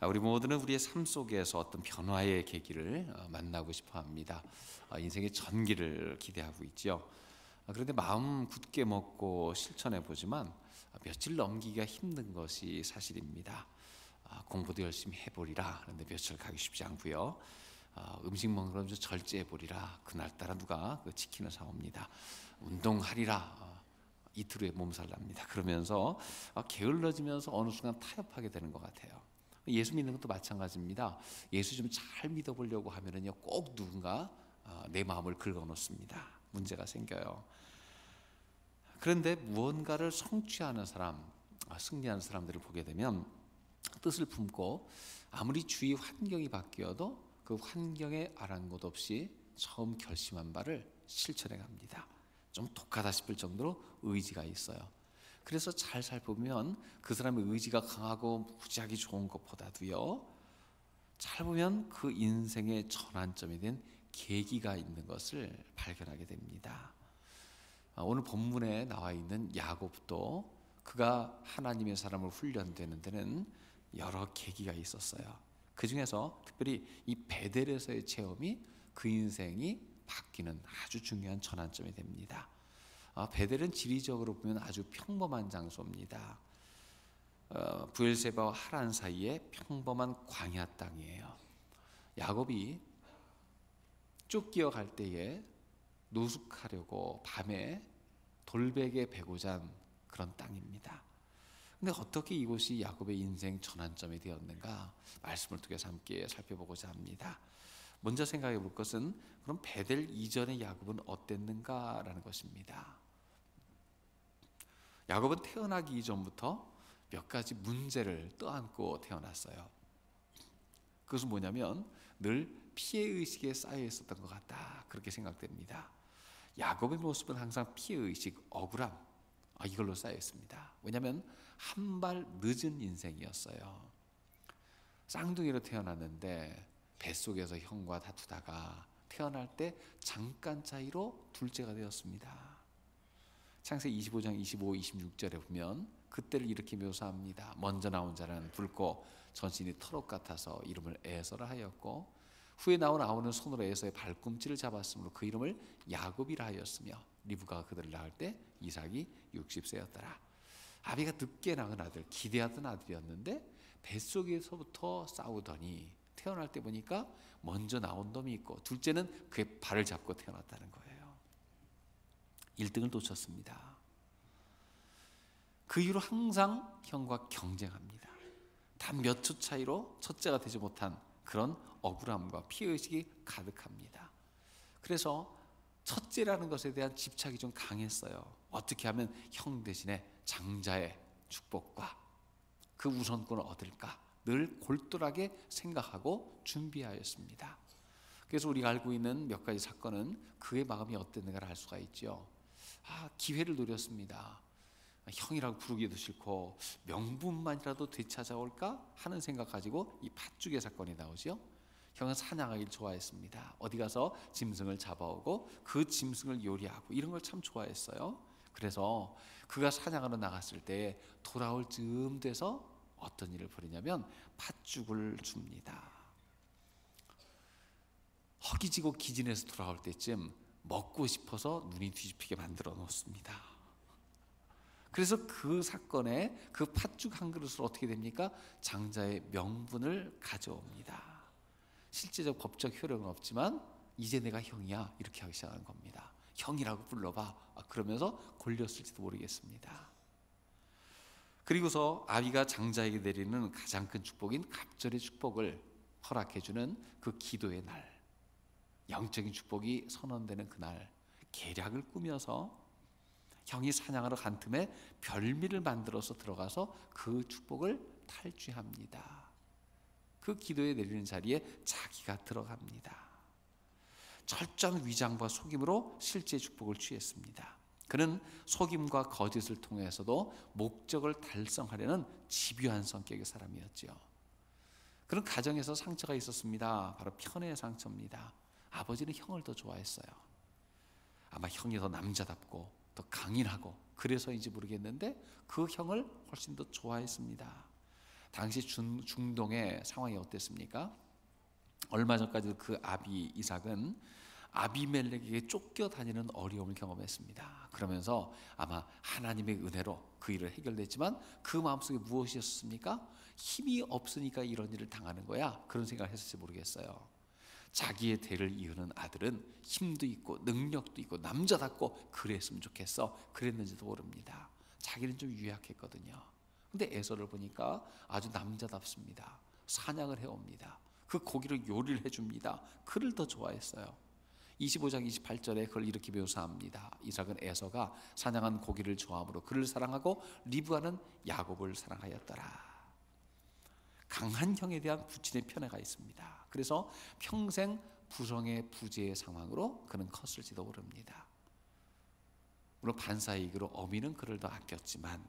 아, 우리 모두는 우리의 삶 속에서 어떤 변화의 계기를 어, 만나고 싶어 합니다. 아, 인생의 전기를 기대하고 있죠. 아, 그런데 마음 굳게 먹고 실천해 보지만 며칠 넘기기가 힘든 것이 사실입니다. 공부도 열심히 해보리라. 그런데 며칠 가기 쉽지 않고요. 음식 먹는 걸 절제해 보리라. 그날따라 누가 그 치킨을 사옵니다. 운동하리라. 이틀 후에 몸살 납니다. 그러면서 게을러지면서 어느 순간 타협하게 되는 것 같아요. 예수 믿는 것도 마찬가지입니다. 예수 좀 잘 믿어보려고 하면은요, 꼭 누군가 어, 내 마음을 긁어놓습니다. 문제가 생겨요. 그런데 무언가를 성취하는 사람, 아, 승리하는 사람들을 보게 되면 뜻을 품고 아무리 주위 환경이 바뀌어도 그 환경에 아랑곳 없이 처음 결심한 바를 실천해 갑니다. 좀 독하다 싶을 정도로 의지가 있어요. 그래서 잘 살펴보면 그 사람의 의지가 강하고 무지하게 좋은 것보다도요. 잘 보면 그 인생의 전환점이 된 계기가 있는 것을 발견하게 됩니다. 아, 오늘 본문에 나와 있는 야곱도 그가 하나님의 사람을 훈련되는 데는 여러 계기가 있었어요. 그 중에서 특별히 이 베델에서의 체험이 그 인생이 바뀌는 아주 중요한 전환점이 됩니다. 아, 베델은 지리적으로 보면 아주 평범한 장소입니다. 어, 부엘세바와 하란 사이에 평범한 광야 땅이에요. 야곱이 쫓기어 때에 노숙하려고 밤에 돌베개 베고 잔 그런 땅입니다. 근데 어떻게 이곳이 야곱의 인생 전환점이 되었는가 말씀을 통해서 함께 살펴보고자 합니다. 먼저 생각해 볼 것은 그럼 베델 이전의 야곱은 어땠는가라는 것입니다. 야곱은 태어나기 이전부터 몇 가지 문제를 떠안고 태어났어요. 그것은 뭐냐면 늘 피해 의식에 쌓여 있었던 것 같다. 그렇게 생각됩니다. 야곱의 모습은 항상 피해 의식, 억울함 아, 이걸로 쌓여 있습니다. 왜냐하면 한 발 늦은 인생이었어요. 쌍둥이로 태어났는데 뱃속에서 형과 다투다가 태어날 때 잠깐 차이로 둘째가 되었습니다. 창세기 25장 25, 26절에 보면 그때를 이렇게 묘사합니다. 먼저 나온 자는 붉고 전신이 털옷 같아서 이름을 에서라 하였고 후에 나온 아우는 손으로 에서의 발꿈치를 잡았으므로 그 이름을 야곱이라 하였으며 리브가 그들을 낳을 때 이삭이 60세였더라. 아비가 늦게 낳은 아들, 기대하던 아들이었는데 뱃속에서부터 싸우더니 태어날 때 보니까 먼저 나온 놈이 있고 둘째는 그의 발을 잡고 태어났다는 거예요. 1등을 놓쳤습니다. 그 이후로 항상 형과 경쟁합니다. 단 몇 초 차이로 첫째가 되지 못한 그런 억울함과 피해의식이 가득합니다. 그래서 첫째라는 것에 대한 집착이 좀 강했어요. 어떻게 하면 형 대신에 장자의 축복과 그 우선권을 얻을까 늘 골똘하게 생각하고 준비하였습니다. 그래서 우리가 알고 있는 몇 가지 사건은 그의 마음이 어땠는가를 알 수가 있죠. 아, 기회를 노렸습니다. 형이라고 부르기도 싫고 명분만이라도 되찾아올까 하는 생각 가지고 이 팥죽의 사건이 나오죠. 형은 사냥하기를 좋아했습니다. 어디 가서 짐승을 잡아오고 그 짐승을 요리하고 이런 걸 참 좋아했어요. 그래서 그가 사냥하러 나갔을 때 돌아올 즈음 돼서 어떤 일을 벌이냐면 팥죽을 줍니다. 허기지고 기진해서 돌아올 때쯤 먹고 싶어서 눈이 뒤집히게 만들어 놓습니다. 그래서 그 사건에 그 팥죽 한 그릇을 어떻게 됩니까? 장자의 명분을 가져옵니다. 실제적 법적 효력은 없지만 이제 내가 형이야 이렇게 하기 시작한 겁니다. 형이라고 불러봐. 아, 그러면서 걸렸을지도 모르겠습니다. 그리고서 아비가 장자에게 내리는 가장 큰 축복인 갑절의 축복을 허락해주는 그 기도의 날. 영적인 축복이 선언되는 그날 계략을 꾸며서 형이 사냥하러 간 틈에 별미를 만들어서 들어가서 그 축복을 탈취합니다. 그 기도에 내리는 자리에 자기가 들어갑니다. 철저한 위장과 속임으로 실제 축복을 취했습니다. 그는 속임과 거짓을 통해서도 목적을 달성하려는 집요한 성격의 사람이었죠. 그런 가정에서 상처가 있었습니다. 바로 편의 상처입니다. 아버지는 형을 더 좋아했어요. 아마 형이 더 남자답고 더 강인하고 그래서인지 모르겠는데 그 형을 훨씬 더 좋아했습니다. 당시 중, 중동의 상황이 어땠습니까? 얼마 전까지도 그 아비 이삭은 아비멜렉에게 쫓겨 다니는 어려움을 경험했습니다. 그러면서 아마 하나님의 은혜로 그 일을 해결됐지만 그 마음속에 무엇이었습니까? 힘이 없으니까 이런 일을 당하는 거야. 그런 생각을 했을지 모르겠어요. 자기의 대를 이으는 아들은 힘도 있고 능력도 있고 남자답고 그랬으면 좋겠어. 그랬는지도 모릅니다. 자기는 좀 유약했거든요. 근데 에서를 보니까 아주 남자답습니다. 사냥을 해옵니다. 그 고기를 요리를 해줍니다. 그를 더 좋아했어요. 25장 28절에 그걸 이렇게 묘사합니다. 이삭은 에서가 사냥한 고기를 좋아함으로 그를 사랑하고 리브아는 야곱을 사랑하였더라. 강한 형에 대한 부친의 편애가 있습니다. 그래서 평생 부성의 부재의 상황으로 그는 컸을지도 모릅니다. 물론 반사이익으로 어미는 그를 더 아꼈지만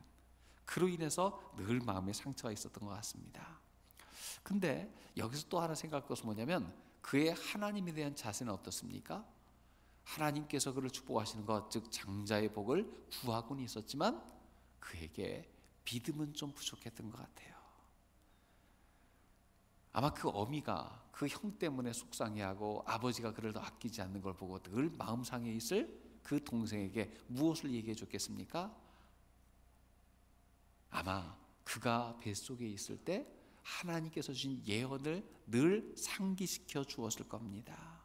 그로 인해서 늘 마음에 상처가 있었던 것 같습니다. 근데 여기서 또 하나 생각할 것은 뭐냐면 그의 하나님에 대한 자세는 어떻습니까? 하나님께서 그를 축복하시는 것, 즉 장자의 복을 구하고는 있었지만 그에게 믿음은 좀 부족했던 것 같아요. 아마 그 어미가 그 형 때문에 속상해하고 아버지가 그를 더 아끼지 않는 걸 보고 늘 마음 상해 있을 그 동생에게 무엇을 얘기해 줬겠습니까? 아마 그가 뱃속에 있을 때 하나님께서 주신 예언을 늘 상기시켜 주었을 겁니다.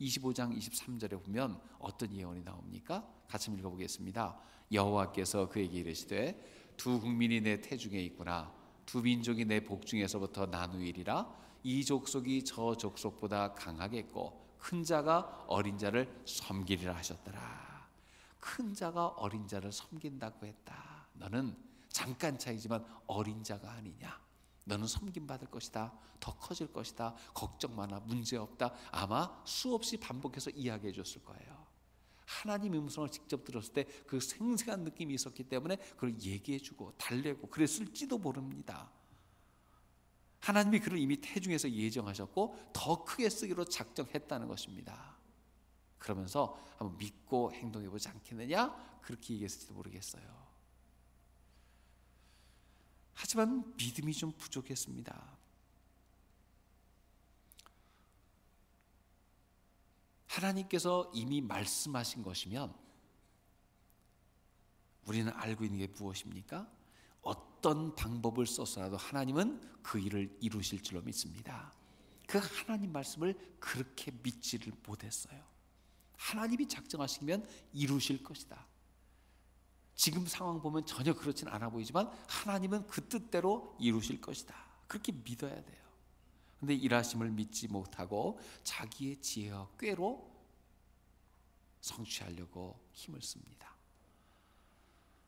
25장 23절에 보면 어떤 예언이 나옵니까? 같이 읽어보겠습니다. 여호와께서 그에게 이르시되 두 국민이 내 태중에 있구나 두 민족이 내 복중에서부터 나누이리라 이 족속이 저 족속보다 강하겠고 큰 자가 어린 자를 섬기리라 하셨더라. 큰 자가 어린 자를 섬긴다고 했다. 너는 잠깐 차이지만 어린 자가 아니냐. 너는 섬김 받을 것이다. 더 커질 것이다. 걱정 마나 문제 없다. 아마 수없이 반복해서 이야기해 줬을 거예요. 하나님의 음성을 직접 들었을 때 그 생생한 느낌이 있었기 때문에 그걸 얘기해 주고 달래고 그랬을지도 모릅니다. 하나님이 그를 이미 태중에서 예정하셨고 더 크게 쓰기로 작정했다는 것입니다. 그러면서 한번 믿고 행동해 보지 않겠느냐? 그렇게 얘기했을지도 모르겠어요. 하지만 믿음이 좀 부족했습니다. 하나님께서 이미 말씀하신 것이면 우리는 알고 있는 게 무엇입니까? 어떤 방법을 써서라도 하나님은 그 일을 이루실 줄로 믿습니다. 그 하나님 말씀을 그렇게 믿지를 못했어요. 하나님이 작정하시면 이루실 것이다. 지금 상황 보면 전혀 그렇진 않아 보이지만 하나님은 그 뜻대로 이루실 것이다. 그렇게 믿어야 돼요. 근데 일하심을 믿지 못하고 자기의 지혜와 꾀로 성취하려고 힘을 씁니다.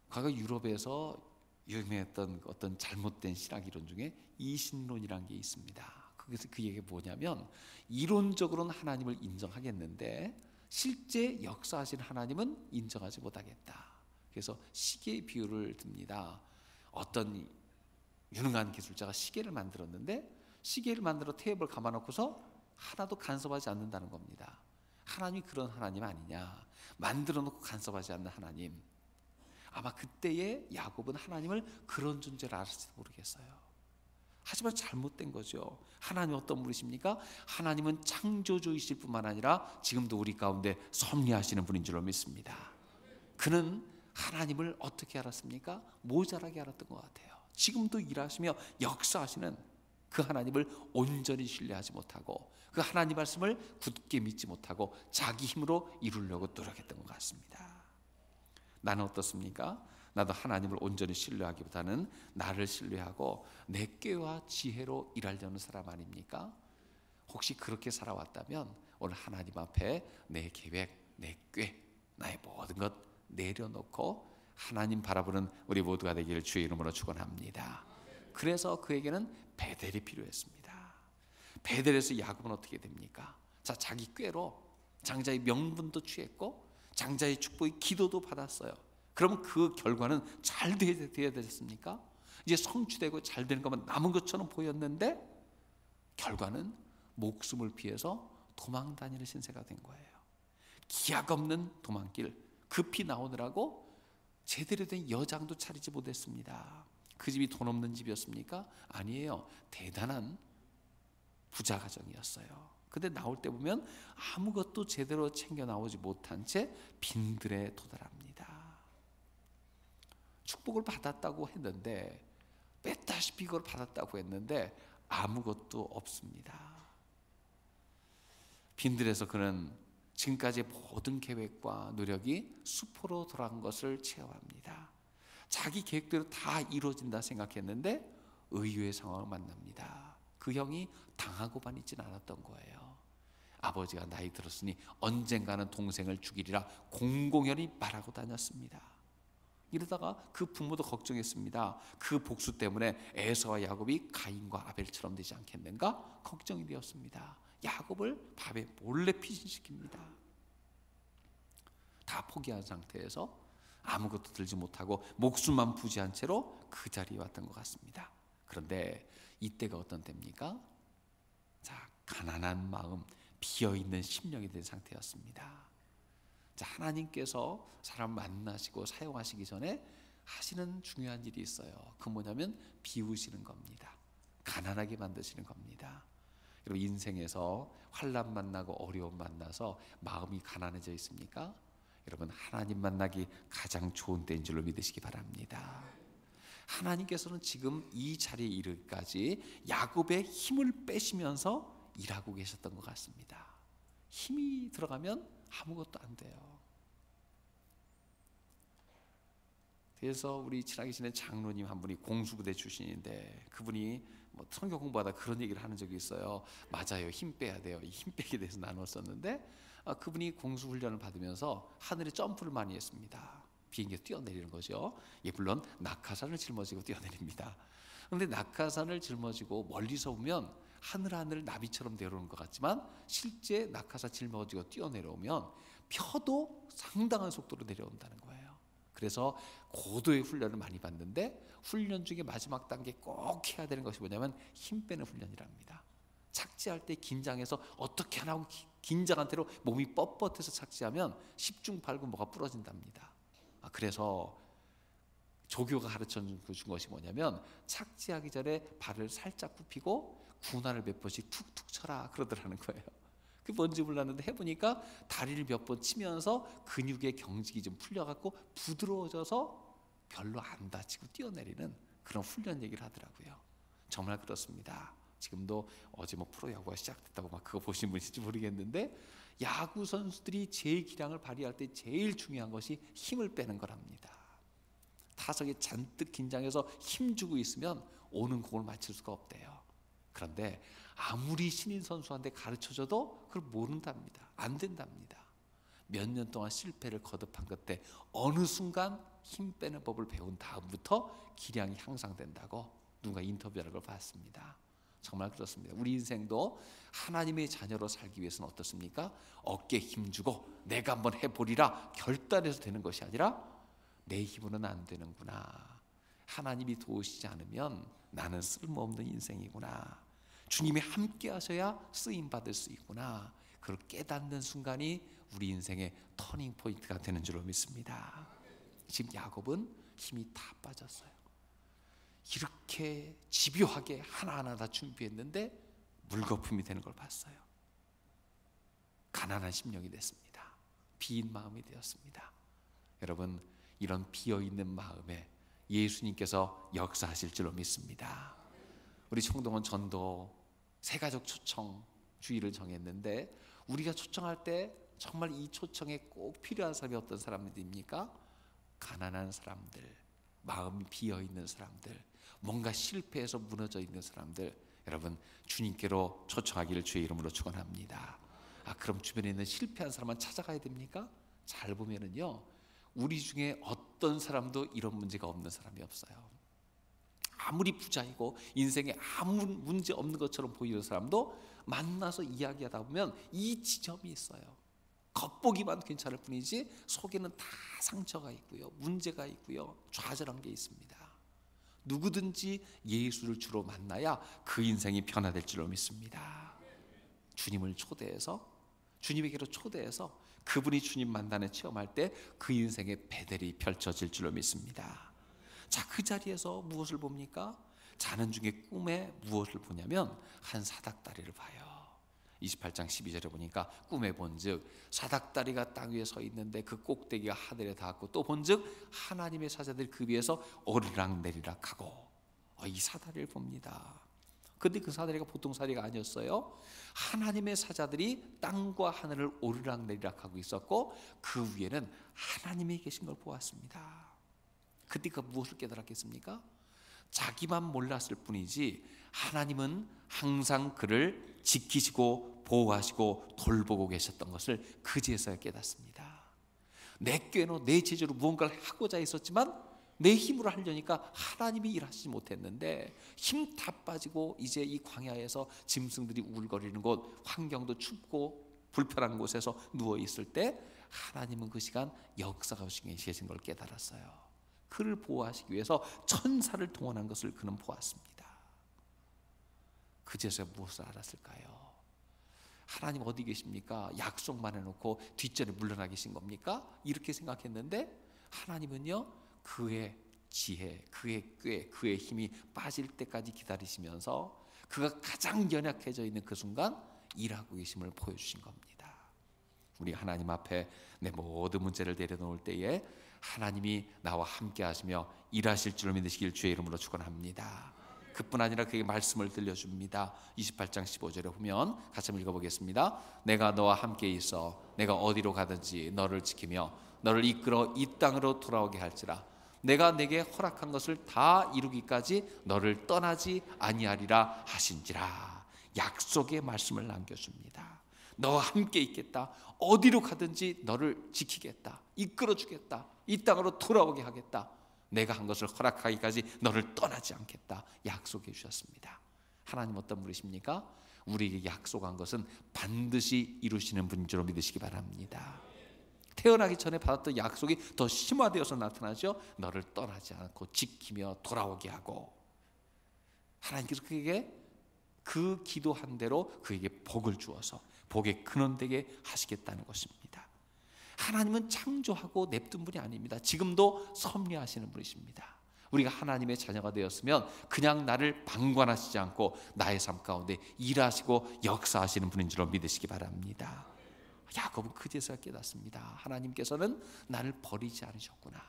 과거 유럽에서 유명했던 어떤 잘못된 신학 이론 중에 이신론이라는 게 있습니다. 그래서 그 얘기가 뭐냐면 이론적으로는 하나님을 인정하겠는데 실제 역사하신 하나님은 인정하지 못하겠다. 그래서 시계 비유를 듭니다. 어떤 유능한 기술자가 시계를 만들었는데 시계를 만들어 테이블 감아놓고서 하나도 간섭하지 않는다는 겁니다. 하나님이 그런 하나님 아니냐? 만들어 놓고 간섭하지 않는 하나님. 아마 그때의 야곱은 하나님을 그런 존재를 알았을지도 모르겠어요. 하지만 잘못된 거죠. 하나님 어떤 분이십니까? 하나님은 창조주이실 뿐만 아니라 지금도 우리 가운데 섭리하시는 분인 줄로 믿습니다. 그는 하나님을 어떻게 알았습니까? 모자라게 알았던 것 같아요. 지금도 일하시며 역사하시는 그 하나님을 온전히 신뢰하지 못하고 그 하나님 말씀을 굳게 믿지 못하고 자기 힘으로 이루려고 노력했던 것 같습니다. 나는 어떻습니까? 나도 하나님을 온전히 신뢰하기보다는 나를 신뢰하고 내 꾀와 지혜로 일하려는 사람 아닙니까? 혹시 그렇게 살아왔다면 오늘 하나님 앞에 내 계획, 내 꾀, 나의 모든 것 내려놓고 하나님 바라보는 우리 모두가 되기를 주의 이름으로 축원합니다. 그래서 그에게는 베델이 필요했습니다. 베델에서 야곱은 어떻게 됩니까? 자, 자기 꾀로 장자의 명분도 취했고 장자의 축복의 기도도 받았어요. 그러면 그 결과는 잘 돼야 되겠습니까? 이제 성취되고 잘 되는 것만 남은 것처럼 보였는데 결과는 목숨을 피해서 도망 다니는 신세가 된 거예요. 기약 없는 도망길 급히 나오느라고 제대로 된 여장도 차리지 못했습니다. 그 집이 돈 없는 집이었습니까? 아니에요. 대단한 부자 가정이었어요. 근데 나올 때 보면 아무것도 제대로 챙겨 나오지 못한 채 빈들에 도달합니다. 축복을 받았다고 했는데 뺐다시피 그걸 받았다고 했는데 아무것도 없습니다. 빈들에서 그는 지금까지 모든 계획과 노력이 수포로 돌아간 것을 체험합니다. 자기 계획대로 다 이루어진다 생각했는데 의외의 상황을 만납니다. 그 형이 당하고만 있진 않았던 거예요. 아버지가 나이 들었으니 언젠가는 동생을 죽이리라 공공연히 말하고 다녔습니다. 이러다가 그 부모도 걱정했습니다. 그 복수 때문에 에서와 야곱이 가인과 아벨처럼 되지 않겠는가 걱정이 되었습니다. 야곱을 밥에 몰래 피신시킵니다. 다 포기한 상태에서 아무것도 들지 못하고 목숨만 부지한 채로 그 자리에 왔던 것 같습니다. 그런데 이때가 어떤 때입니까? 자, 가난한 마음, 비어 있는 심령이 된 상태였습니다. 자, 하나님께서 사람 만나시고 사용하시기 전에 하시는 중요한 일이 있어요. 그 뭐냐면 비우시는 겁니다. 가난하게 만드시는 겁니다. 여러분 인생에서 환란 만나고 어려움 만나서 마음이 가난해져 있습니까? 여러분 하나님 만나기 가장 좋은 때인 줄로 믿으시기 바랍니다. 하나님께서는 지금 이 자리에 이르기까지 야곱의 힘을 빼시면서 일하고 계셨던 것 같습니다. 힘이 들어가면 아무것도 안 돼요. 그래서 우리 친하게 지낸 장로님 한 분이 공수부대 출신인데 그분이 뭐 성경 공부하다 그런 얘기를 하는 적이 있어요. 맞아요, 힘 빼야 돼요. 힘 빼기에 대해서 나눴었는데 아, 그분이 공수 훈련을 받으면서 하늘에 점프를 많이 했습니다. 비행기에 뛰어내리는 거죠. 예, 물론 낙하산을 짊어지고 뛰어내립니다. 그런데 낙하산을 짊어지고 멀리서 보면 하늘 하늘 나비처럼 내려오는 것 같지만 실제 낙하산 짊어지고 뛰어내려오면 펴도 상당한 속도로 내려온다는 거예요. 그래서 고도의 훈련을 많이 받는데 훈련 중에 마지막 단계 꼭 해야 되는 것이 뭐냐면 힘 빼는 훈련이랍니다. 착지할 때 긴장해서 어떻게 하나 하고 긴장한 대로 몸이 뻣뻣해서 착지하면 10중 8구 뭐가 부러진답니다. 아, 그래서 조교가 가르쳐 준 것이 뭐냐면 착지하기 전에 발을 살짝 굽히고 군화를 몇 번씩 툭툭 쳐라 그러더라는 거예요. 그 뭔지 몰랐는데 해보니까 다리를 몇 번 치면서 근육의 경직이 좀 풀려갖고 부드러워져서 별로 안 다치고 뛰어내리는 그런 훈련 얘기를 하더라고요. 정말 그렇습니다. 지금도 어제 뭐 프로야구가 시작됐다고 막 그거 보신 분이실지 모르겠는데 야구 선수들이 제일 기량을 발휘할 때 제일 중요한 것이 힘을 빼는 거랍니다. 타석에 잔뜩 긴장해서 힘주고 있으면 오는 공을 맞출 수가 없대요. 그런데 아무리 신인 선수한테 가르쳐줘도 그걸 모른답니다. 안 된답니다. 몇 년 동안 실패를 거듭한 끝에 어느 순간 힘 빼는 법을 배운 다음부터 기량이 향상된다고 누가 인터뷰하는 걸 봤습니다. 정말 그렇습니다. 우리 인생도 하나님의 자녀로 살기 위해서는 어떻습니까? 어깨 힘주고 내가 한번 해보리라 결단해서 되는 것이 아니라 내 힘으로는 안 되는구나. 하나님이 도우시지 않으면 나는 쓸모없는 인생이구나. 주님이 함께 하셔야 쓰임 받을 수 있구나. 그걸 깨닫는 순간이 우리 인생의 터닝 포인트가 되는 줄로 믿습니다. 지금 야곱은 힘이 다 빠졌어요. 이렇게 집요하게 하나하나 다 준비했는데 물거품이 되는 걸 봤어요. 가난한 심령이 됐습니다. 비인 마음이 되었습니다. 여러분 이런 비어 있는 마음에 예수님께서 역사하실 줄로 믿습니다. 우리 청동원 전도 세가족 초청 주의를 정했는데 우리가 초청할 때 정말 이 초청에 꼭 필요한 사람이 어떤 사람들입니까? 가난한 사람들, 마음이 비어 있는 사람들, 뭔가 실패해서 무너져 있는 사람들, 여러분 주님께로 초청하기를 주의 이름으로 축원합니다. 아 그럼 주변에 있는 실패한 사람만 찾아가야 됩니까? 잘 보면은요, 우리 중에 어떤 사람도 이런 문제가 없는 사람이 없어요. 아무리 부자이고 인생에 아무 문제 없는 것처럼 보이는 사람도 만나서 이야기하다 보면 이 지점이 있어요. 겉보기만 괜찮을 뿐이지 속에는 다 상처가 있고요. 문제가 있고요. 좌절한 게 있습니다. 누구든지 예수를 주로 만나야 그 인생이 변화될 줄로 믿습니다. 주님을 초대해서 주님에게로 초대해서 그분이 주님 만나는 체험할 때 그 인생의 배델이 펼쳐질 줄로 믿습니다. 자, 그 자리에서 무엇을 봅니까? 자는 중에 꿈에 무엇을 보냐면 한 사닥다리를 봐요. 28장 12절에 보니까 꿈에 본즉 사닥다리가 땅 위에 서 있는데 그 꼭대기가 하늘에 닿았고 또 본즉 하나님의 사자들이 그 위에서 오르락 내리락 하고 어, 이 사다리를 봅니다. 근데 그 사다리가 보통 사다리가 아니었어요. 하나님의 사자들이 땅과 하늘을 오르락 내리락 하고 있었고 그 위에는 하나님이 계신 걸 보았습니다. 그때 그 무엇을 깨달았겠습니까? 자기만 몰랐을 뿐이지 하나님은 항상 그를 지키시고 보호하시고 돌보고 계셨던 것을 그제서야 깨닫습니다. 내 꾀로 내 제재로 무언가를 하고자 했었지만 내 힘으로 하려니까 하나님이 일하시지 못했는데 힘 다 빠지고 이제 이 광야에서 짐승들이 우울거리는 곳 환경도 춥고 불편한 곳에서 누워 있을 때 하나님은 그 시간 역사가 계신 걸 깨달았어요. 그를 보호하시기 위해서 천사를 동원한 것을 그는 보았습니다. 그제서야 무엇을 알았을까요? 하나님 어디 계십니까? 약속만 해놓고 뒷전에 물러나 계신 겁니까? 이렇게 생각했는데 하나님은요 그의 지혜, 그의 꾀, 그의 힘이 빠질 때까지 기다리시면서 그가 가장 연약해져 있는 그 순간 일하고 계심을 보여주신 겁니다. 우리 하나님 앞에 내 모든 문제를 내려놓을 때에 하나님이 나와 함께 하시며 일하실 줄 믿으시길 주의 이름으로 축원합니다. 그뿐 아니라 그에게 말씀을 들려줍니다. 28장 15절에 보면 같이 읽어보겠습니다. 내가 너와 함께 있어 내가 어디로 가든지 너를 지키며 너를 이끌어 이 땅으로 돌아오게 할지라 내가 내게 허락한 것을 다 이루기까지 너를 떠나지 아니하리라 하신지라 약속의 말씀을 남겨줍니다. 너와 함께 있겠다. 어디로 가든지 너를 지키겠다. 이끌어 주겠다. 이 땅으로 돌아오게 하겠다. 내가 한 것을 허락하기까지 너를 떠나지 않겠다. 약속해 주셨습니다. 하나님 어떤 분이십니까? 우리에게 약속한 것은 반드시 이루시는 분인 줄 믿으시기 바랍니다. 태어나기 전에 받았던 약속이 더 심화되어서 나타나죠. 너를 떠나지 않고 지키며 돌아오게 하고 하나님께서 그에게 그 기도한 대로 그에게 복을 주어서 복의 근원 되게 하시겠다는 것입니다. 하나님은 창조하고 냅둔 분이 아닙니다. 지금도 섭리하시는 분이십니다. 우리가 하나님의 자녀가 되었으면 그냥 나를 방관하시지 않고 나의 삶 가운데 일하시고 역사하시는 분인 줄 믿으시기 바랍니다. 야곱은 그제서야 깨닫습니다. 하나님께서는 나를 버리지 않으셨구나.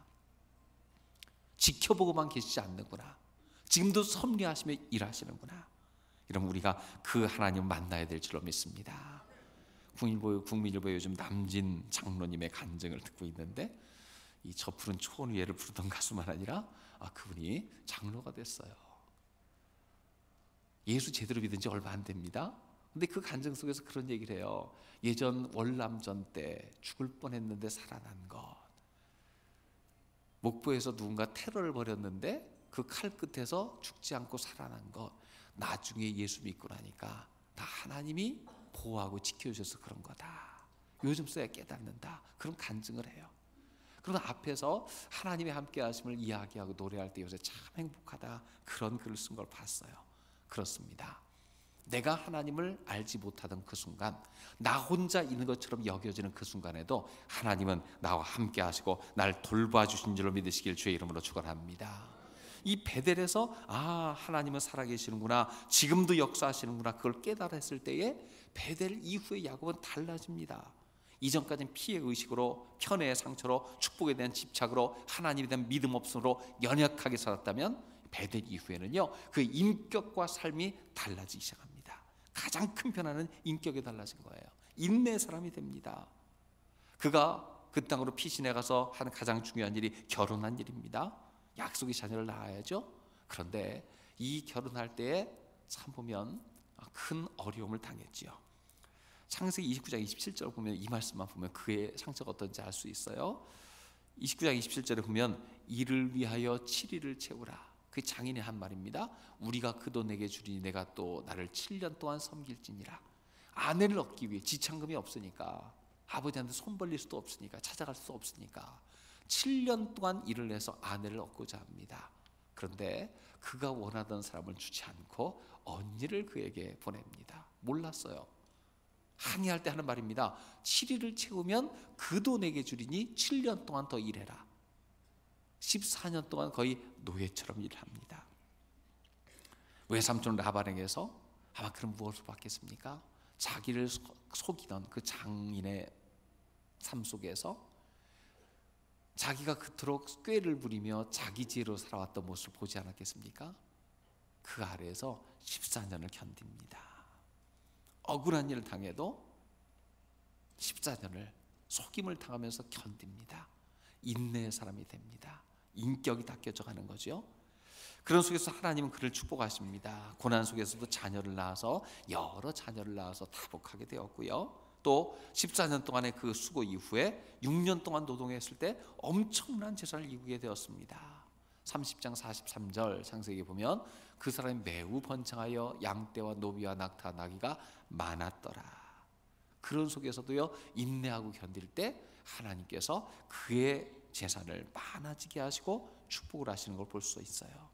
지켜보고만 계시지 않는구나. 지금도 섭리하시며 일하시는구나. 이러 우리가 그 하나님 만나야 될 줄로 믿습니다. 국민일보, 국민일보 요즘 남진 장로님의 간증을 듣고 있는데 이 저 푸른 초원 위에를 부르던 가수만 아니라 아 그분이 장로가 됐어요. 예수 제대로 믿은 지 얼마 안 됩니다. 근데 그 간증 속에서 그런 얘기를 해요. 예전 월남전 때 죽을 뻔했는데 살아난 것. 목포에서 누군가 테러를 벌였는데 그 칼 끝에서 죽지 않고 살아난 것. 나중에 예수 믿고 나니까 다 하나님이 보호하고 지켜주셔서 그런 거다. 요즘 써야 깨닫는다. 그런 간증을 해요. 그런 앞에서 하나님의 함께 하심을 이야기하고 노래할 때 요새 참 행복하다. 그런 글을 쓴 걸 봤어요. 그렇습니다. 내가 하나님을 알지 못하던 그 순간, 나 혼자 있는 것처럼 여겨지는 그 순간에도 하나님은 나와 함께 하시고 날 돌봐 주신 줄로 믿으시길 주의 이름으로 축원합니다. 이 베델에서 아 하나님은 살아계시는구나 지금도 역사하시는구나 그걸 깨달았을 때에 베델 이후의 야곱은 달라집니다. 이전까지는 피해 의식으로 편애의 상처로 축복에 대한 집착으로 하나님에 대한 믿음 없음으로 연약하게 살았다면 베델 이후에는요 그 인격과 삶이 달라지기 시작합니다. 가장 큰 변화는 인격이 달라진 거예요. 인내 사람이 됩니다. 그가 그 땅으로 피신해 가서 하는 가장 중요한 일이 결혼한 일입니다. 약속의 자녀를 낳아야죠. 그런데 이 결혼할 때에 참 보면 큰 어려움을 당했지요. 창세기 29장 27절 보면 이 말씀만 보면 그의 상처가 어떤지 알 수 있어요. 29장 27절에 보면 이를 위하여 7일을 채우라. 그 장인이 한 말입니다. 우리가 그도 내게 주리니 내가 또 나를 7년 동안 섬길지니라. 아내를 얻기 위해 지창금이 없으니까 아버지한테 손 벌릴 수도 없으니까 찾아갈 수 없으니까 7년 동안 일을 해서 아내를 얻고자 합니다. 그런데 그가 원하던 사람을 주지 않고 언니를 그에게 보냅니다. 몰랐어요. 항의할 때 하는 말입니다. 7일을 채우면 그도 내게 주리니 7년 동안 더 일해라. 14년 동안 거의 노예처럼 일을 합니다. 외삼촌 라반에게서 아마 그런 무엇을 받겠습니까? 자기를 속이던 그 장인의 삶 속에서 자기가 그토록 꾀를 부리며 자기 지혜로 살아왔던 모습을 보지 않았겠습니까? 그 아래에서 14년을 견딥니다. 억울한 일을 당해도 14년을 속임을 당하면서 견딥니다. 인내의 사람이 됩니다. 인격이 닦여져 가는 거죠. 그런 속에서 하나님은 그를 축복하십니다. 고난 속에서도 자녀를 낳아서 여러 자녀를 낳아서 다복하게 되었고요. 또 14년 동안의 그 수고 이후에 6년 동안 노동했을 때 엄청난 재산을 이루게 되었습니다. 30장 43절 창세기 보면 그 사람이 매우 번창하여 양떼와 노비와 낙타 나귀가 많았더라. 그런 속에서도요 인내하고 견딜 때 하나님께서 그의 재산을 많아지게 하시고 축복을 하시는 걸 볼 수 있어요.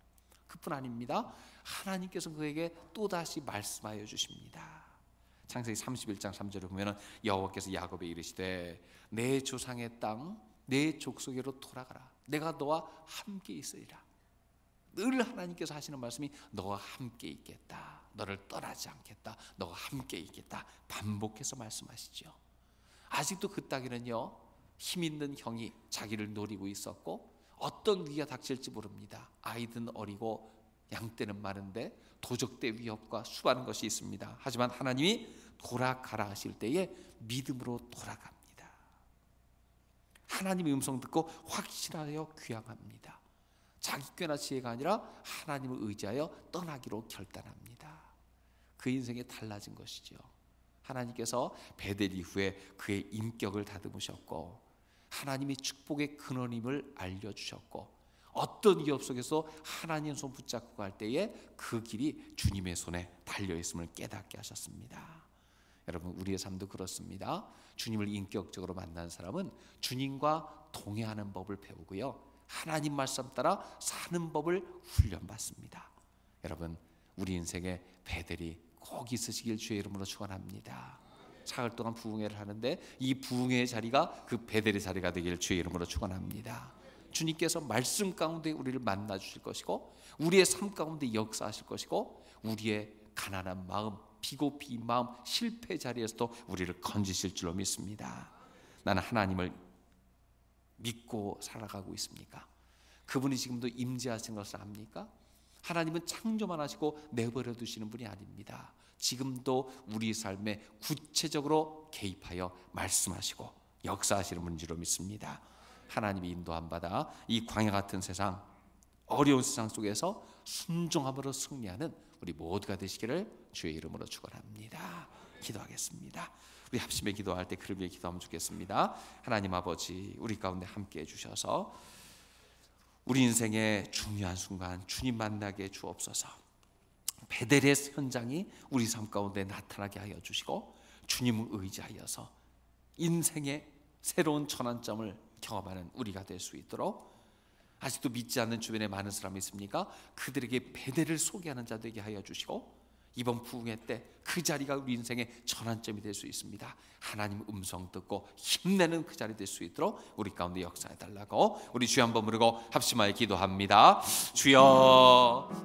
그뿐 아닙니다. 하나님께서 그에게 또 다시 말씀하여 주십니다. 창세기 31장 3절을 보면은 여호와께서 야곱에 이르시되 내 조상의 땅 내 족속으로 돌아가라. 내가 너와 함께 있으리라. 늘 하나님께서 하시는 말씀이 너와 함께 있겠다. 너를 떠나지 않겠다. 너와 함께 있겠다. 반복해서 말씀하시죠. 아직도 그 땅에는요. 힘 있는 형이 자기를 노리고 있었고 어떤 위기가 닥칠지 모릅니다. 아이든 어리고 양떼는 많은데 도적대 위협과 수많은 것이 있습니다. 하지만 하나님이 돌아가라 하실 때에 믿음으로 돌아갑니다. 하나님의 음성 듣고 확실하여 귀향합니다. 자기 꾀나 지혜가 아니라 하나님을 의지하여 떠나기로 결단합니다. 그 인생이 달라진 것이죠. 하나님께서 베델 이후에 그의 인격을 다듬으셨고 하나님이 축복의 근원임을 알려주셨고 어떤 위협 속에서 하나님 손 붙잡고 갈 때에 그 길이 주님의 손에 달려 있음을 깨닫게 하셨습니다. 여러분 우리의 삶도 그렇습니다. 주님을 인격적으로 만난 사람은 주님과 동행하는 법을 배우고요. 하나님 말씀 따라 사는 법을 훈련받습니다. 여러분 우리 인생에 배들이 꼭 있으시길 주의 이름으로 축원합니다. 사흘 동안 부흥회를 하는데 이 부흥회의 자리가 그 베델의 자리가 되기를 주의 이름으로 축원합니다. 주님께서 말씀 가운데 우리를 만나 주실 것이고 우리의 삶 가운데 역사하실 것이고 우리의 가난한 마음, 비고비 마음, 실패 자리에서도 우리를 건지실 줄로 믿습니다. 나는 하나님을 믿고 살아가고 있습니까? 그분이 지금도 임재하신 것을 압니까? 하나님은 창조만 하시고 내버려 두시는 분이 아닙니다. 지금도 우리 삶에 구체적으로 개입하여 말씀하시고 역사하시는 분지로 믿습니다. 하나님의 인도함 받아 이 광야 같은 세상 어려운 세상 속에서 순종함으로 승리하는 우리 모두가 되시기를 주의 이름으로 축원합니다. 기도하겠습니다. 우리 합심에 기도할 때 그를 위해 기도하면 좋겠습니다. 하나님 아버지 우리 가운데 함께 해 주셔서 우리 인생의 중요한 순간 주님 만나게 주옵소서. 베델의 현장이 우리 삶 가운데 나타나게 하여 주시고 주님을 의지하여서 인생의 새로운 전환점을 경험하는 우리가 될 수 있도록 아직도 믿지 않는 주변에 많은 사람이 있습니까? 그들에게 베델을 소개하는 자 되게 하여 주시고 이번 부흥회 때 그 자리가 우리 인생의 전환점이 될 수 있습니다. 하나님 음성 듣고 힘내는 그 자리 될 수 있도록 우리 가운데 역사해 달라고 우리 주여 한번 부르고 합심하여 기도합니다. 주여